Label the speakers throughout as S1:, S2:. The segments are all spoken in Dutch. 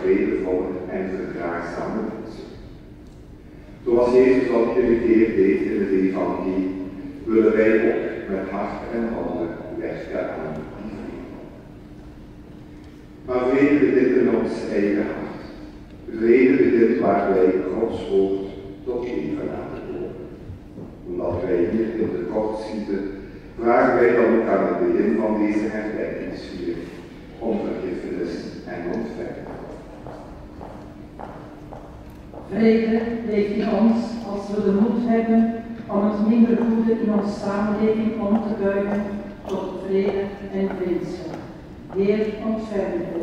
S1: vredevolle en verdraagzame mensen. Zoals Jezus al iedere keer deed in het evangelie, willen wij ook met hart en handen werken aan die vrede. Maar vrede begint in ons eigen hart. Vrede begint waar wij Gods woord tot leven laten komen. Omdat wij hier in de kort schieten, vragen wij dan ook aan het begin van deze herdenkingsviering om vergiffenis en ontferming.
S2: Vrede leeft in ons als we de moed hebben om het minder goede in onze samenleving om te buigen tot vrede en vriendschap. Heer, ontferm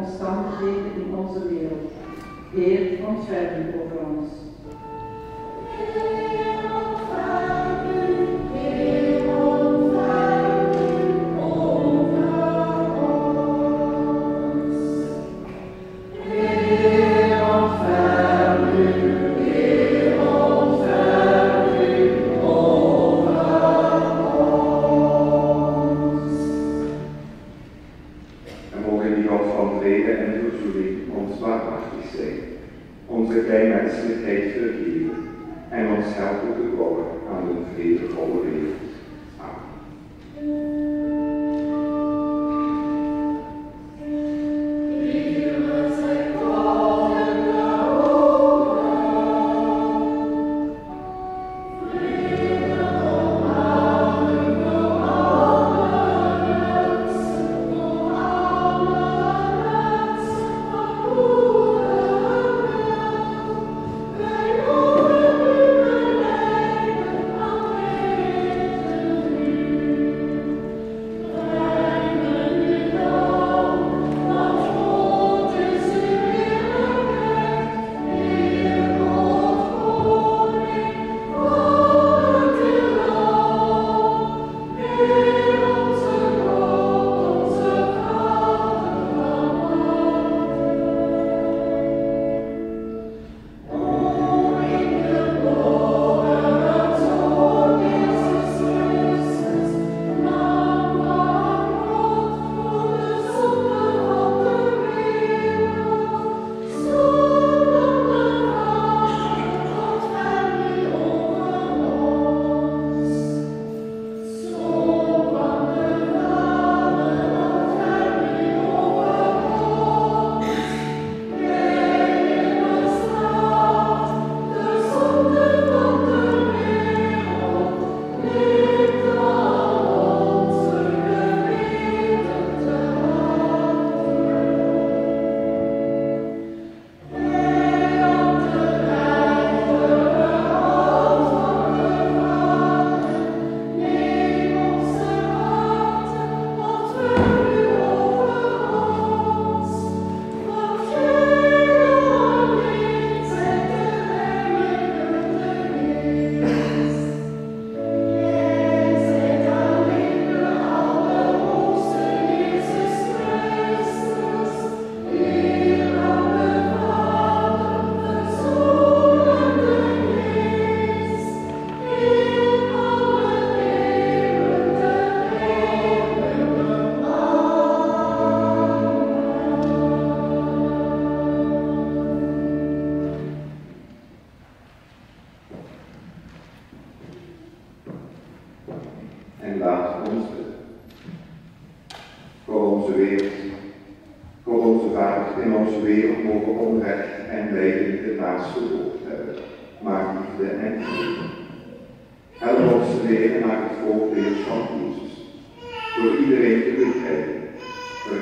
S2: omstandigheden in onze wereld. Heer, ontferm over ons.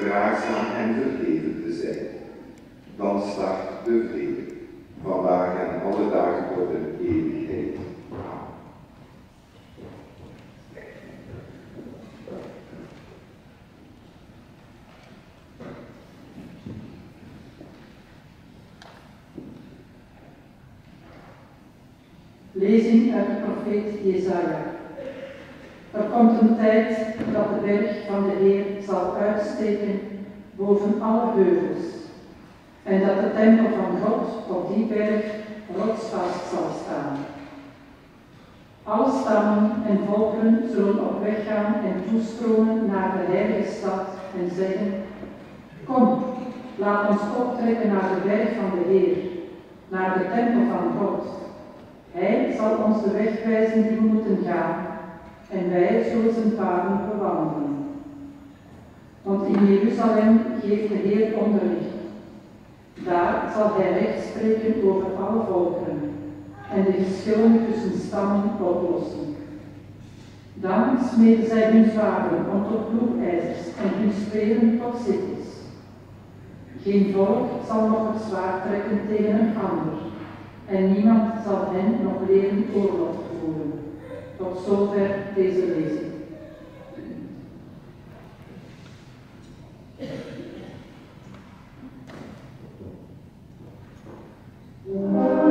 S1: Verdraagzaam en vergeven te zijn. Dan start de vrede, vandaag en alle dagen tot een eeuwigheid.
S2: Lezing uit de profeet Jezaja. Er komt een tijd dat de berg van de Heer zal uitsteken boven alle heuvels, en dat de tempel van God op die berg rotsvast zal staan. Alle stammen en volkeren zullen op weg gaan en toestromen naar de heilige stad en zeggen, Kom, laat ons optrekken naar de berg van de Heer, naar de tempel van God. Hij zal ons de weg wijzen die we moeten gaan, en wij zullen zijn paden bewandelen. Want in Jeruzalem geeft de Heer onderricht. Daar zal hij recht spreken over alle volkeren en de geschillen tussen stammen oplossen. Dan smeden zij hun zwaarden om tot bloedijzers en hun speren tot zitjes. Geen volk zal nog het zwaard trekken tegen een ander, en niemand zal hen nog leren oorlog voeren. Tot zover deze lezing.
S1: Thank you.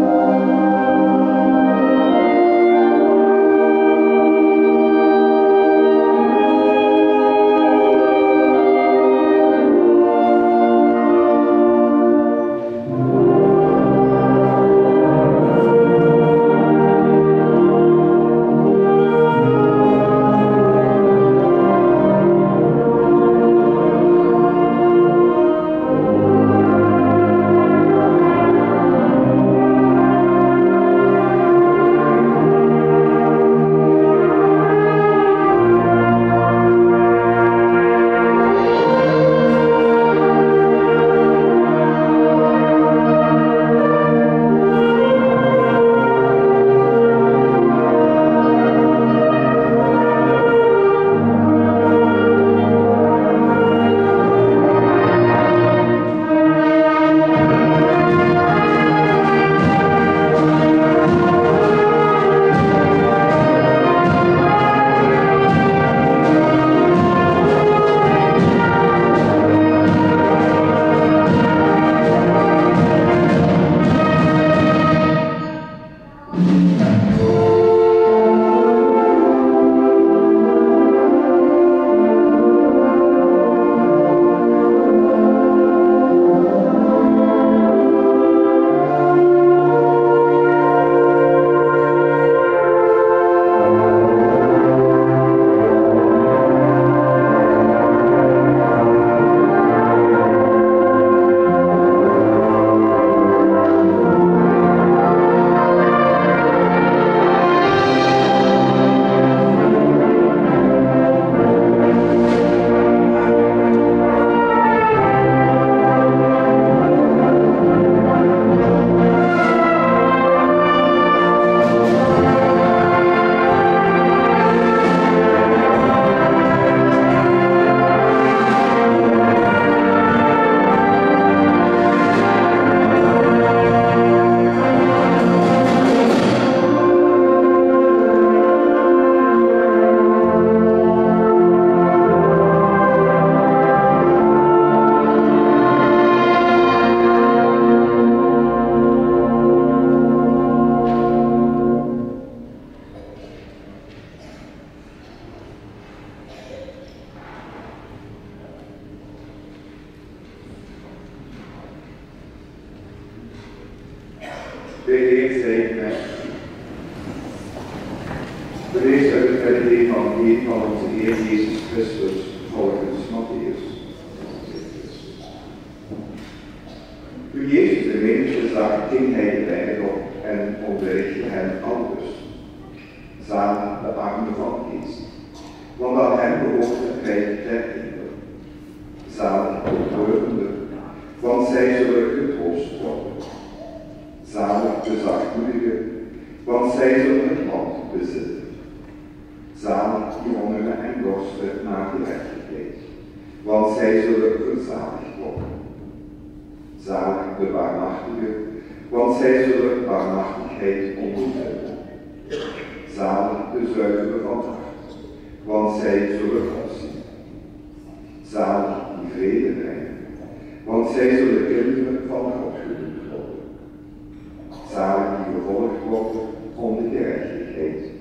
S1: Worden om de gerechtigheid,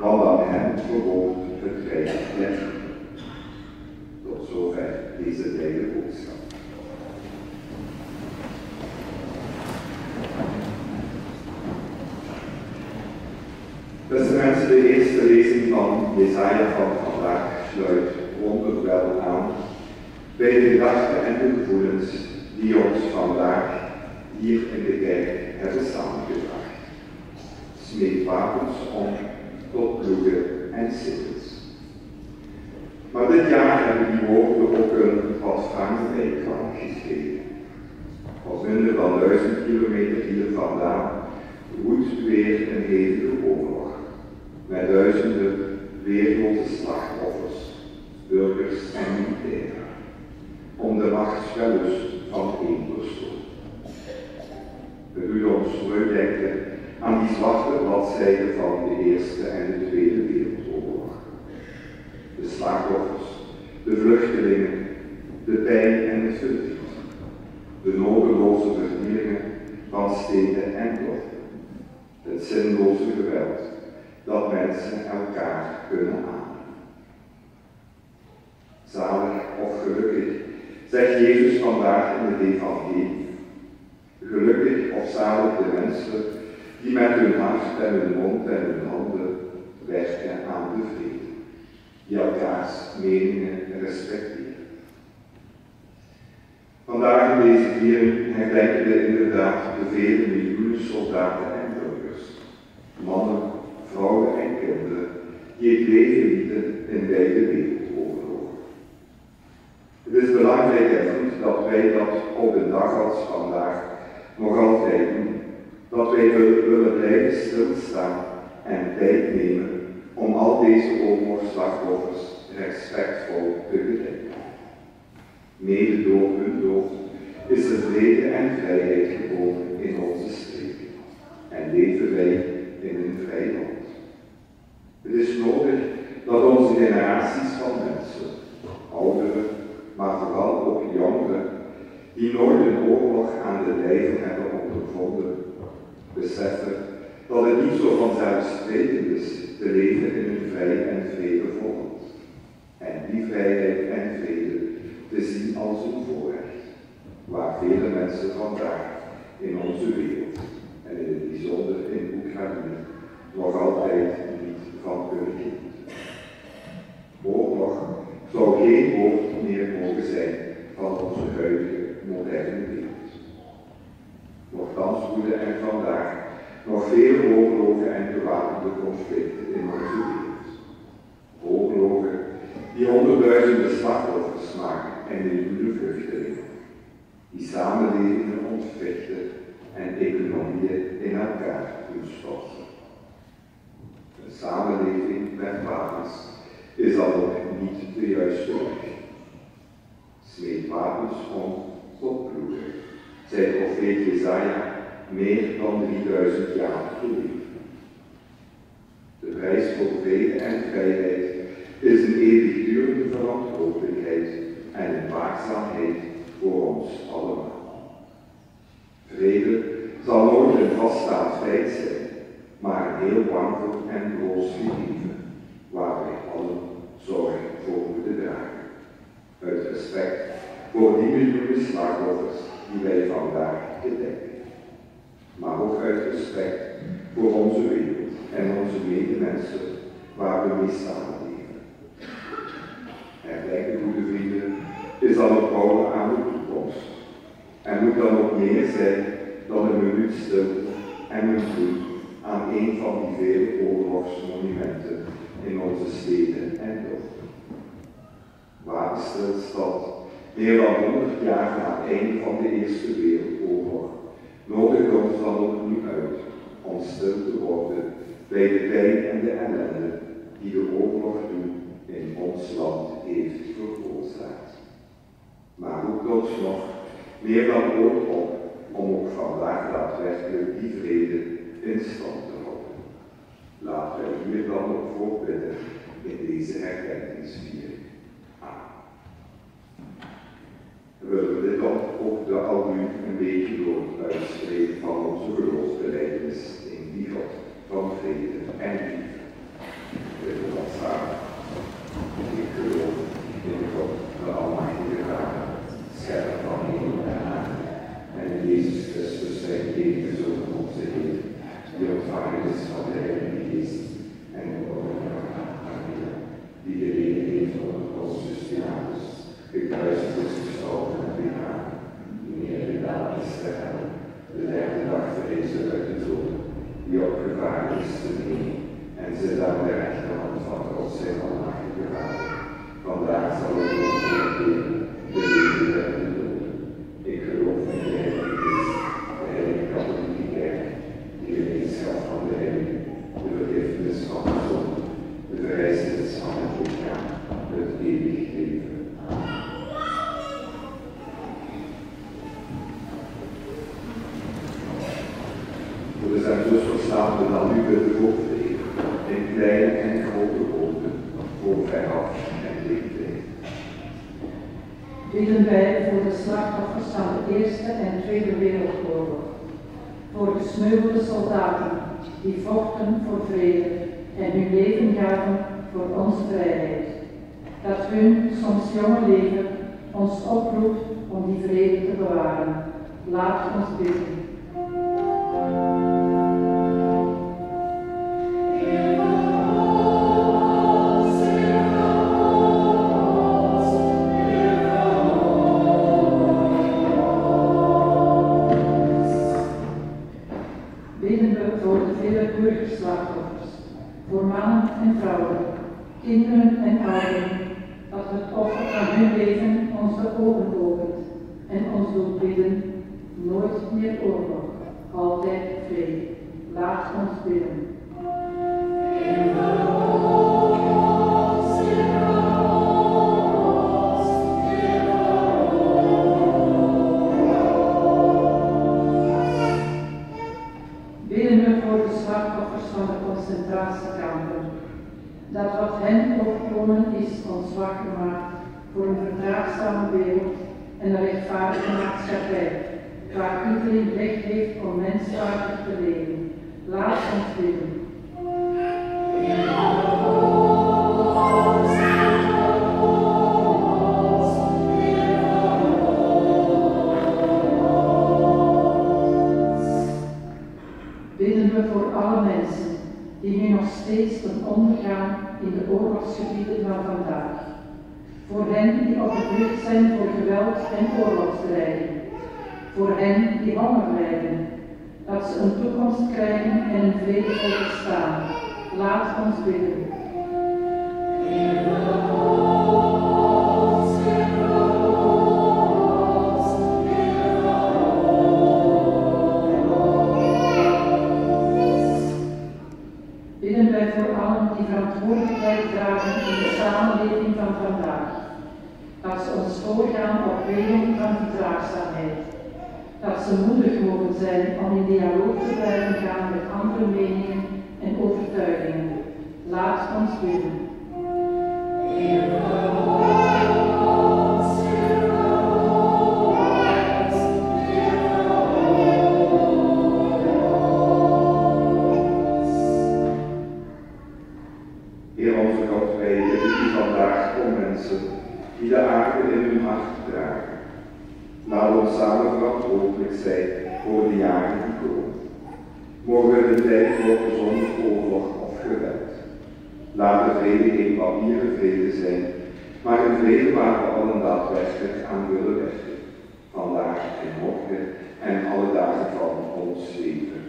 S1: want aan hen behoort het rijk hemelen. Tot zover deze hele boodschap. Beste mensen, de eerste lezing van Jesaja van vandaag sluit wonderwel aan bij de gedachten en de gevoelens die ons vandaag hier in de kerk hebben samengebracht. Smeet wapens om tot ploegen en zittens. Maar dit jaar hebben die woorden ook een wat Frankrijk klank gegeven. Als minder dan duizend kilometer hier vandaan woedt weer een hevige oorlog. Met duizenden weerloze slachtoffers, burgers en militairen. Om de machtswellust van één persoon. We doen ons die zwarte bladzijde van de Eerste en de Tweede Wereldoorlog. De slachtoffers, de vluchtelingen, de pijn en het verdriet. De nodeloze vernielingen van steden en dorpen. Het zinloze geweld dat mensen elkaar kunnen aan. Zalig of gelukkig, zegt Jezus vandaag in het evangelie. Gelukkig of zalig de mensen die met hun hart en hun mond en hun handen werken aan de vrede, die elkaars meningen respecteren. Vandaag in deze viering herdenken we inderdaad de vele miljoenen soldaten en burgers, mannen, vrouwen en kinderen, die het leven lieten in beide wereldoorlogen. Het is belangrijk en goed dat wij dat op een dag als vandaag nog altijd doen. Wij willen blijven stilstaan en tijd nemen om al deze oorlogsslachtoffers respectvol te gedenken. Mede door hun dood is er vrede en vrijheid gekomen in onze streek en leven wij in een vrij land. Het is nodig dat onze generaties van mensen, ouderen, maar vooral ook jongeren, die nooit een oorlog aan de lijve hebben ondervonden, beseffen dat het niet zo vanzelfsprekend is te leven in een vrij en vredevol land. En die vrijheid en vrede te zien als een voorrecht, waar vele mensen vandaag in onze wereld en in het bijzonder in Oekraïne nog altijd niet van kunnen genieten. Oorlog zou geen woord meer mogen zijn van onze huidige moderne wereld. Nochtans woeden er vandaag nog veel oorlogen en gewapende conflicten in onze wereld. Oorlogen die honderdduizenden slachtoffers maken en miljoenen vluchtelingen, die samenlevingen ontwrichten en economieën in elkaar doen storten. Een samenleving met wapens is dan ook niet de juiste weg. Smeet wapens om tot zei profeet Jezaja meer dan 3000 jaar geleden. De prijs voor vrede en vrijheid is een eeuwigdurende verantwoordelijkheid en een waakzaamheid voor ons allemaal. Vrede zal nooit een vaststaand feit zijn, maar een heel wankel en broos gegeven, waar wij allen zorg voor moeten dragen. Uit respect voor die miljoenen slachtoffers die wij vandaag gedenken. Maar ook uit respect voor onze wereld en onze medemensen waar we mee samenleven. Herdenken, goede vrienden, is dan ook bouwen aan de toekomst. En moet dan ook meer zijn dan een minuut stilte en een groet aan een van die vele oorlogsmonumenten in onze steden en dorpen. wapenstilstand, meer dan 100 jaar na het einde van de Eerste Wereldoorlog, nodigt ons dan opnieuw uit om stil te worden bij de pijn en de ellende die de oorlog nu in ons land heeft veroorzaakt. Maar roept ons nog meer dan ooit op om ook vandaag daadwerkelijk die vrede in stand te houden. Laten wij hier dan ook voor bidden in deze herdenkingsviering. Amen. Willen we dit dan ook de al nu een beetje door het uitspreken van onze geloofsbelijdenis in die God van vrede en liefde. Willen dat samen. Ik geloof in God, de Almachtige Vader, schepper van hemel en aarde, en in Jezus Christus, zijn enige Zoon, onze Heer, die ontvangen is van de Heilige Geest en die de leven heeft onder Pontius Pilatus, gekruisigd is gestorven en begraven, die neergedaald is ter hel, de derde dag verrezen uit de dood, die opgevaren is te nemen, en zit aan de rechterhand ons
S2: wakker maakt voor een verdraagzame wereld en een rechtvaardige maatschappij, waar iedereen recht heeft om menswaardig te leven. Laat ons bidden. Bidden we voor alle mensen die nu nog steeds ten ondergaan in de oorlogsgebieden van vandaag. Voor hen die op de vlucht zijn voor geweld en oorlogsdreiging. Voor hen die honger. Dat ze een toekomst krijgen en een vredevol bestaan. Laat ons. Bidden verantwoordelijkheid dragen in de samenleving van vandaag. Dat ze ons voorgaan op wegen van verdraagzaamheid. Dat ze moedig mogen zijn om in dialoog te blijven gaan met andere meningen en overtuigingen. Laat ons bidden.
S1: In hun hart dragen. Laat ons samen verantwoordelijk zijn voor de jaren die komen. Mogen de tijd worden zonder oorlog of geweld. Laat de vrede geen papieren vrede zijn, maar een vrede waar we allen daadwerkelijk aan willen werken. Vandaag en morgen en alle dagen van ons leven.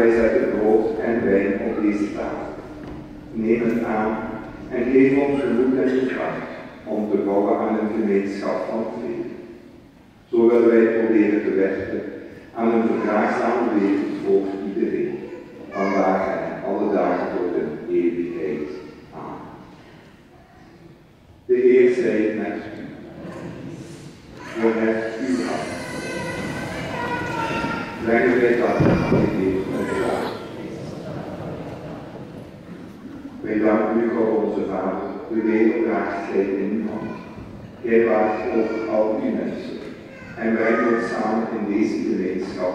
S1: wij zetten brood en wijn op deze tafel. Neem het aan en geef ons genoeg en kracht om te bouwen aan een gemeenschap van vrede. Zo willen wij proberen te werken aan een verdraagzaam leven voor iedereen, vandaag en alle dagen door. samen in deze gemeenschap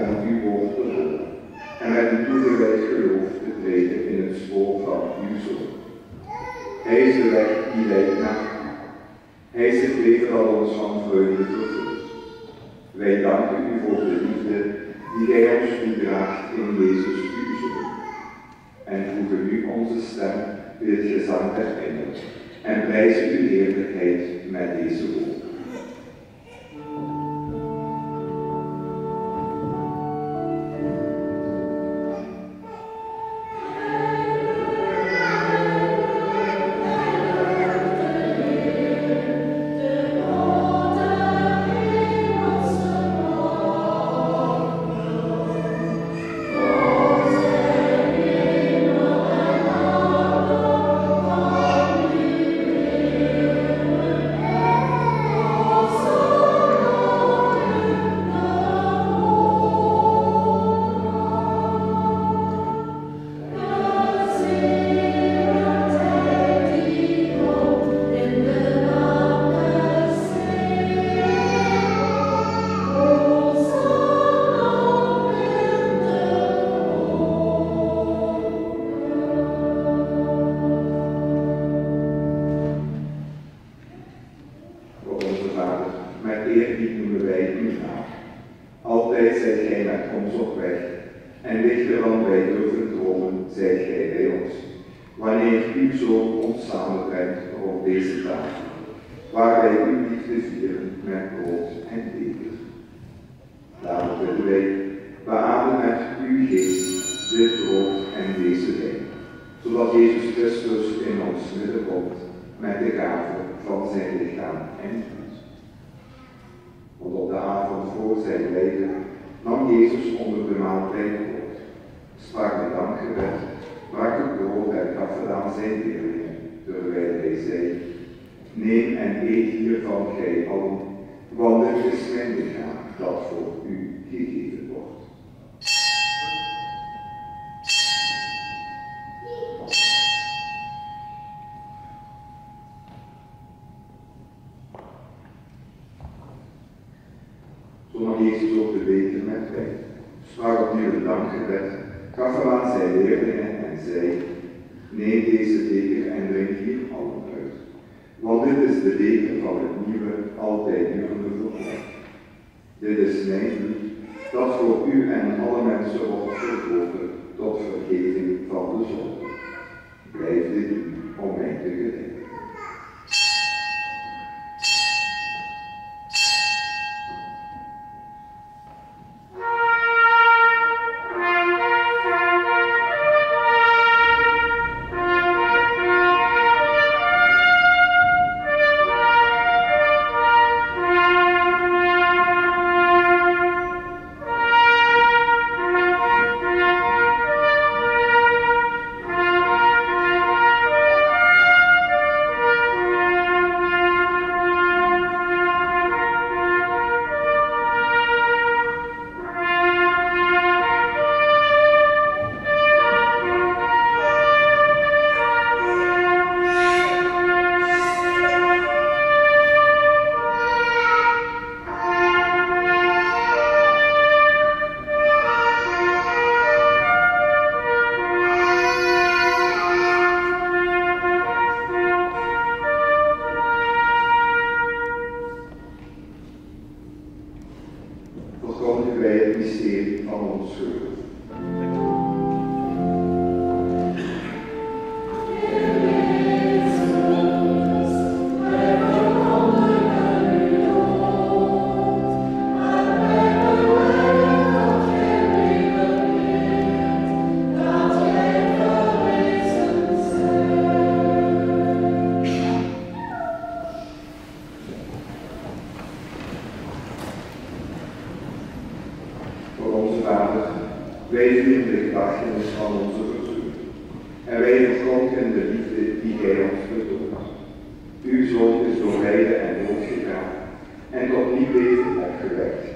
S1: om uw woord te horen. En met een toegewijd geloof te treden in het spoor van uw zoon. Hij is de weg die leidt naar u. Hij is het leven dat ons van vreugde vervult. Wij danken u voor de liefde die gij ons nu draagt in deze uw. En voegen nu onze stem in het gezang der engelen en prijzen uw heerlijkheid met deze woorden.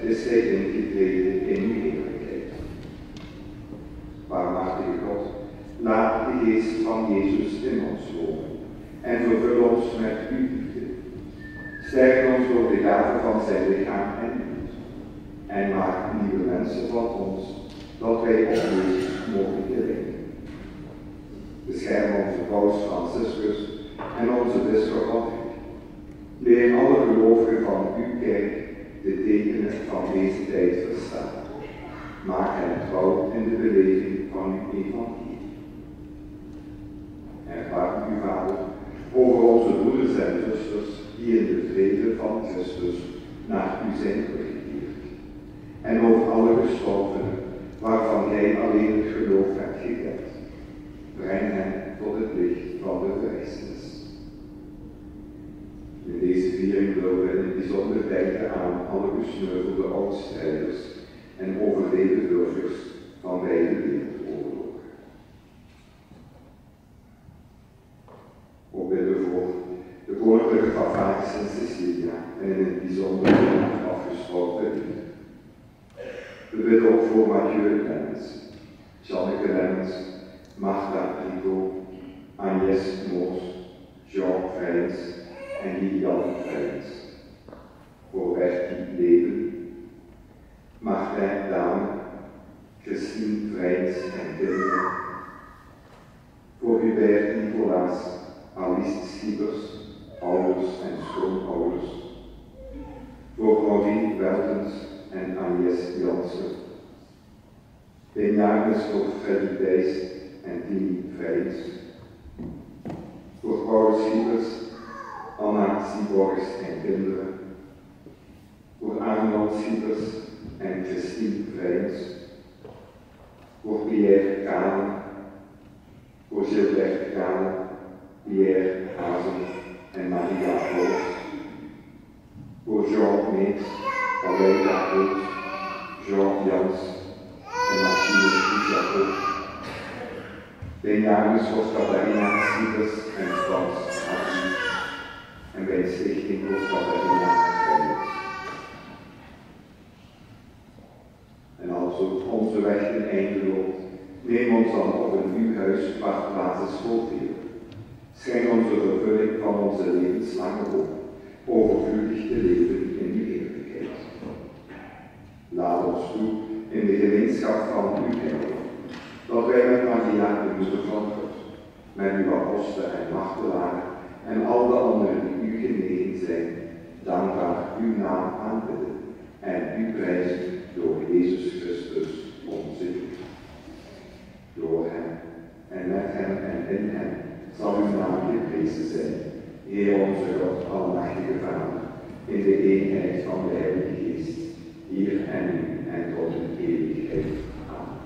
S1: Is Hij ingetreden in uw heerlijkheid. Waarmachtige God, laat de geest van Jezus in ons wonen, en vervul ons met uw liefde. Sterk ons door de gave van zijn lichaam en bloed en maak nieuwe mensen van ons, dat wij op Jezus mogen gelijken. Bescherm onze paus Franciscus en onze bisschop Patrick. Leer alle gelovigen van uw kerk de tekenen van deze tijd verstaan. Maak hen de beleving van uw evangelie. Ervaar uw Vader over onze broeders en zusters die in de vrede van Christus naar u zijn teruggekeerd en over alle gestorvenen, waarvan gij alleen het geloof hebt gered. Breng hen tot het licht van de verrijzenis. In deze viering willen we in het bijzonder denken aan alle gesneuvelde oudstrijders en overleden burgers van beide wereldoorlogen. Ook bidden we voor de koninklijke Bavaris in Sicilia en in het bijzonder de lieden. We bidden ook voor Mathieu Lemmens, Janneke Lemmens, Marta Rico, Agnès Moos, Jean Vrijns en Lilian Vrijns. Voor Bertie Leven, Martijn Dame, Christine Vrijns en kinderen. Voor Hubert Nicolaas, Alice Schiepers, ouders en schoonouders. Voor Maureen Weltens en Agnes Jansen. Benjamis voor Freddy Dijs en Tini Vrijns. Voor Paul Schiepers, Anna Sieborgs en kinderen. Voor Arnold Schiepers en Christine Vrijns. Voor Pierre Kane. Voor Gilbert Kane, Pierre Hazen en Maria Holst. Voor Jean Mees, Aleida Hout, Jean Jans en Martine Isabel. Benjamin voor Catharina Sievers en Frans Hartman. En bij de stichting voor Catharina Vrijs. En als ook onze weg een einde loopt, neem ons dan op in uw huis waar plaats is voor veel. Schenk ons de vervulling van onze levenslange hoop, overvloedig te leven in uw heerlijkheid. Laat ons toe in de gemeenschap van uw kerk, dat wij met Maria, de moeder met uw apostelen en martelaren en al de anderen die u genegen zijn, dankbaar uw naam aanbidden en u prijzen door Jezus Christus. Door hem en met hem en in hem zal uw naam geprezen zijn, Heer onze God, Almachtige Vader, in de eenheid van de Heilige Geest, hier en nu en tot in eeuwigheid. Amen.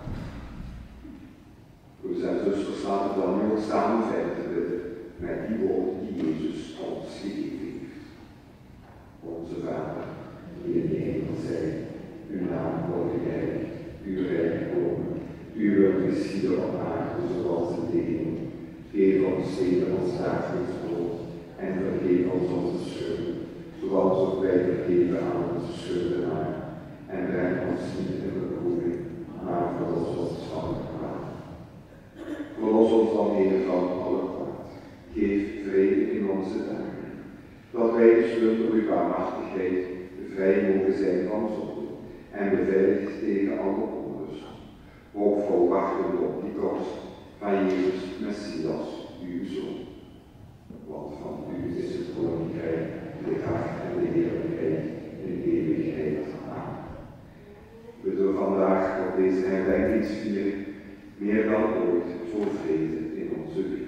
S1: Broers en zusters, laten we dan nu ook samen verder bidden met die woorden die Jezus ons gegeven heeft. Onze Vader, die in de hemel zijt, uw naam worden geheiligd, uw rijk komen, uw wil geschieden op aarde zoals de hemel. Geef ons heden ons dagelijks brood en vergeef ons onze schulden, zoals ook wij vergeven aan onze schuldenaren. En breng ons niet in beproeving, maar verlos ons van het kwaad. Verlos ons dan, Heer, van alle kwaad. Geef vrede in onze dagen, dat wij zullen door uw barmhartigheid vrij mogen zijn van zonde en beveiligd tegen alle. Hoopvol wachten op die komst van Jezus Messias, uw Zoon. Want van u is het koninkrijk, de kracht en de heerlijkheid in eeuwigheid. Amen. We doen vandaag op deze herdenkingsviering meer dan ooit voor vrede in onze wereld.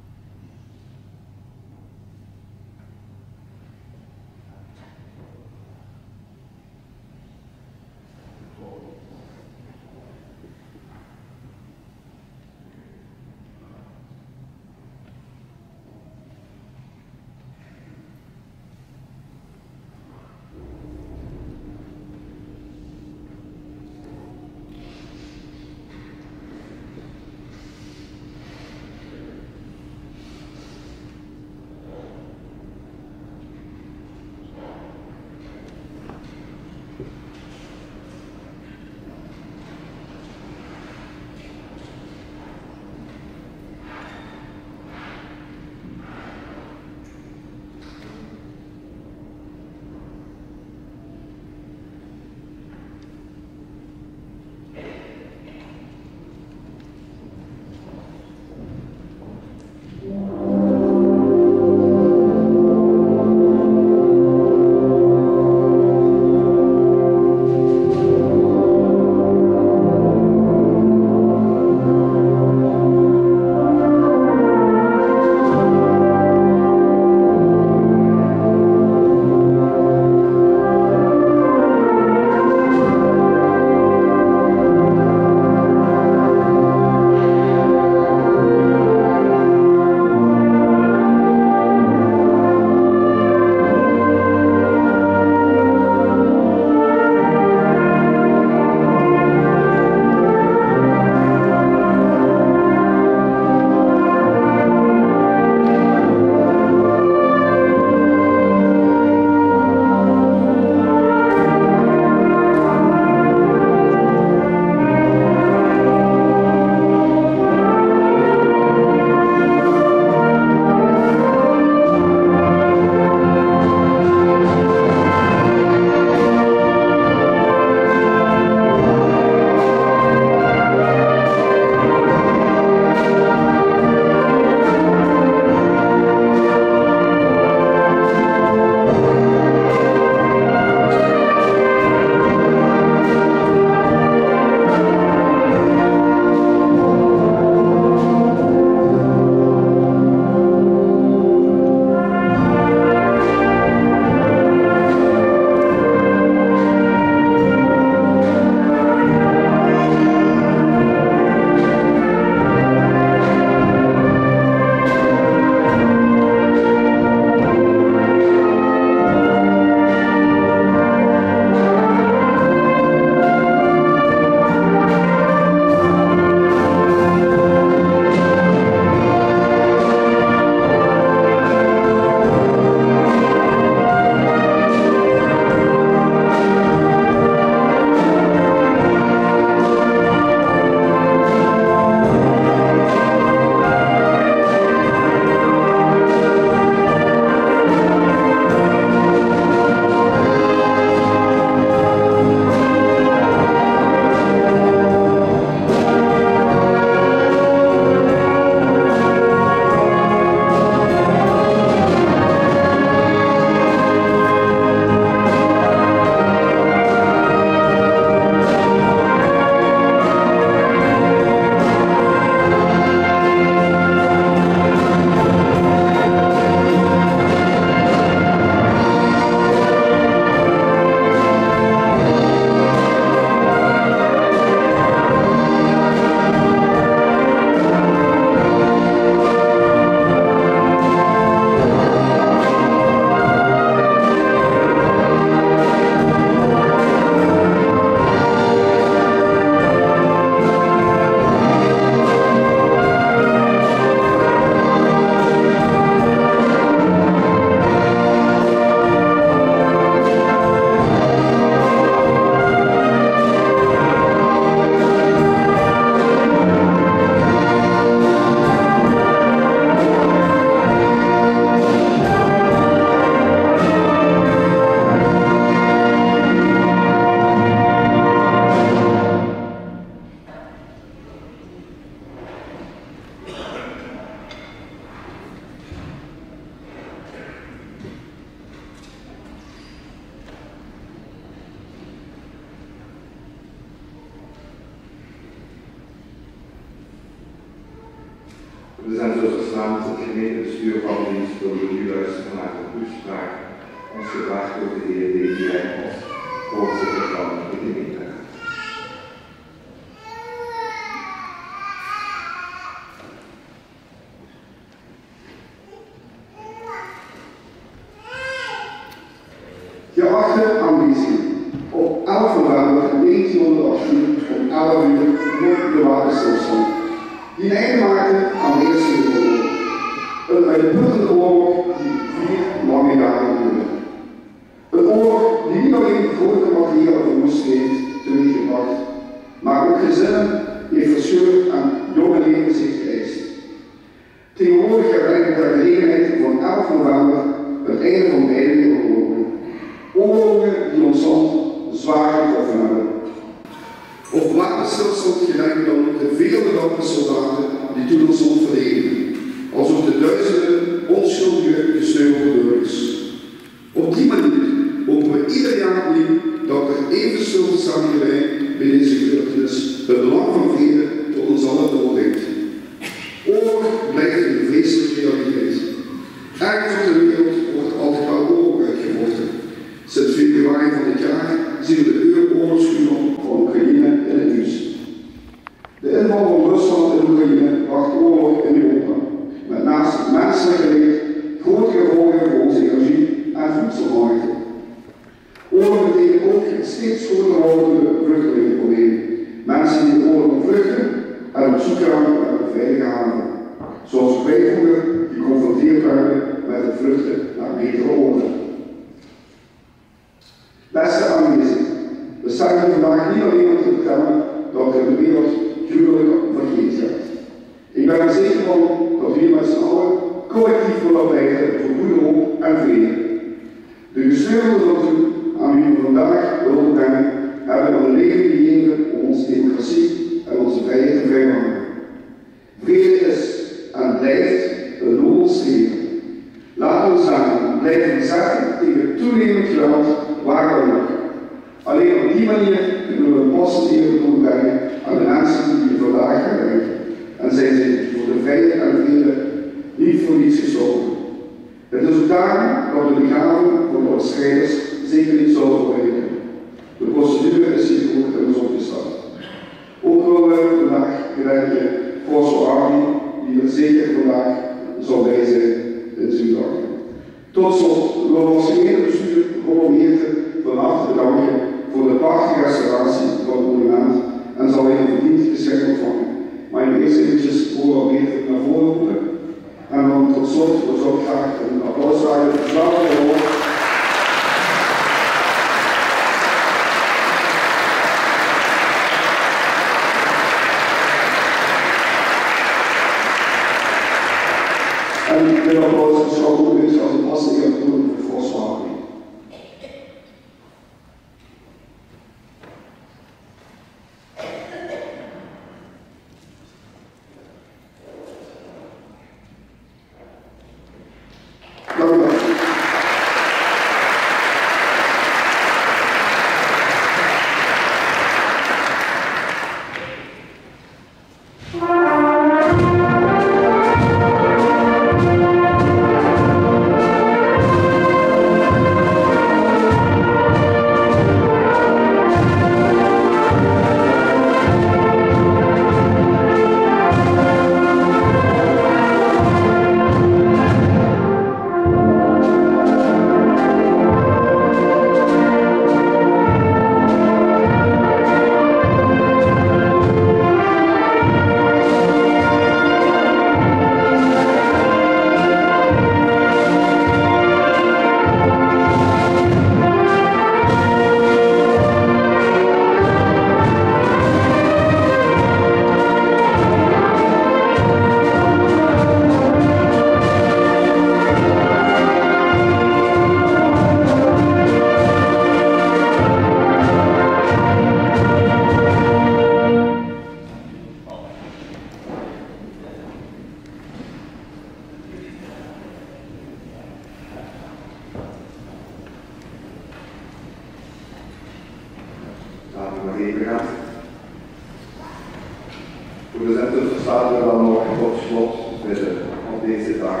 S1: Staat er dan nog tot slot bidden op deze dag,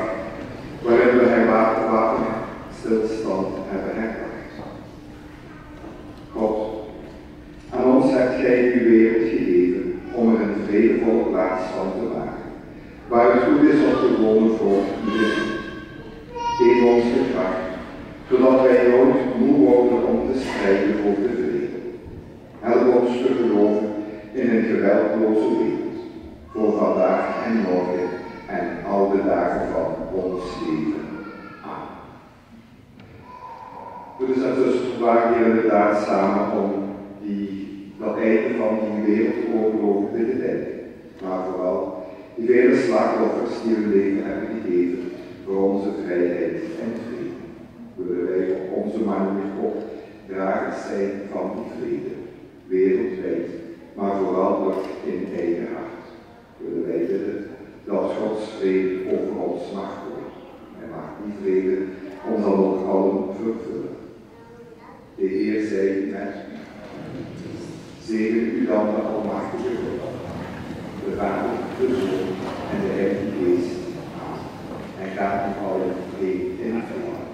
S1: waarin we hem water stilstand hebben herdacht. God, aan ons hebt gij uw wereld gegeven om er een vredevolle plaats van te maken, waar het goed is om te wonen voor iedereen. Geef ons de kracht, zodat wij nooit moe worden om te strijden voor de vrede. Help ons te geloven in een geweldloze wereld, voor vandaag en morgen en al de dagen van ons leven. Amen. Broeders en zusters, we waren hier inderdaad samen om die, dat einde van die wereldoorlog te gedenken. Maar vooral die vele slachtoffers die hun leven hebben gegeven voor onze vrijheid en vrede. Willen wij op onze manier ook dragers zijn van die vrede, wereldwijd, maar vooral ook in eigen hart. Willen wij bidden dat Gods vrede over ons mag worden. En mag die vrede ons dan ook allen vervullen. De Heer zij met u. Zegen u dan de Almachtige God, de Vader, de Zoon en de Heilige Geest. En gaat u allen heen in vrede.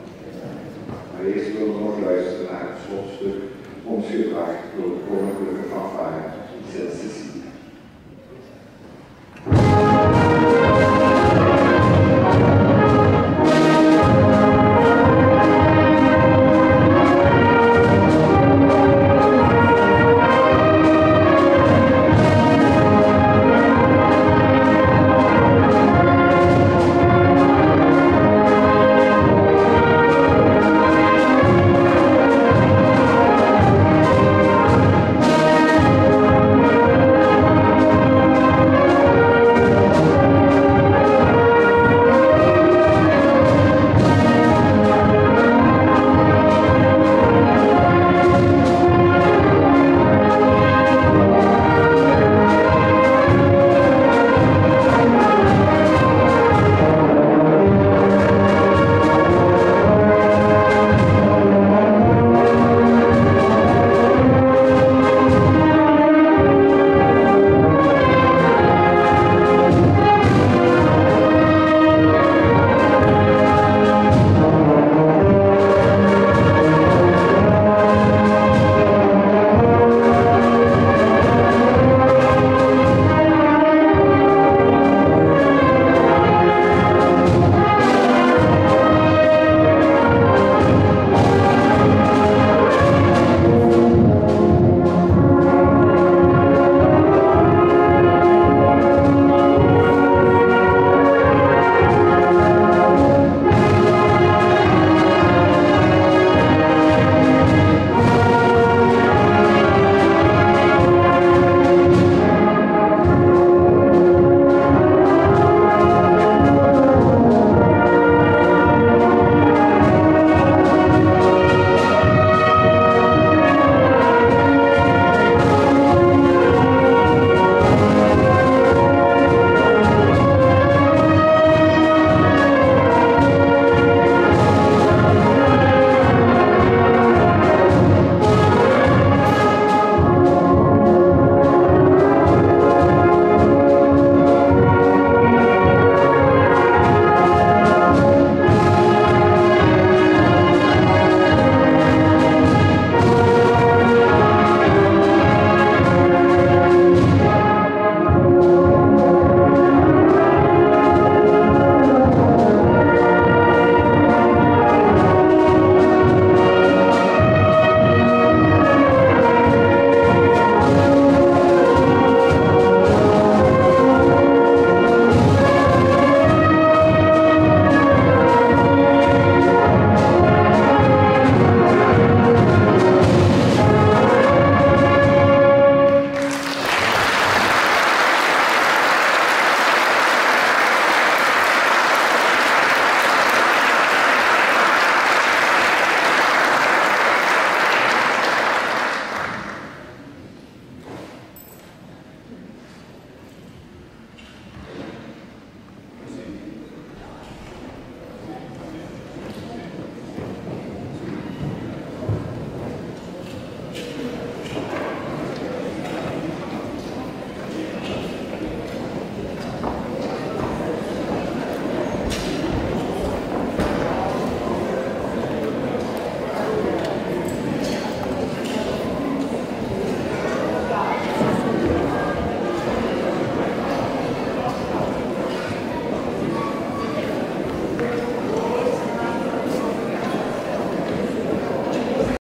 S1: Maar eerst willen we nog luisteren naar het slotstuk, ons gebracht door de Koninklijke